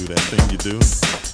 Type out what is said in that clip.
do that thing you do.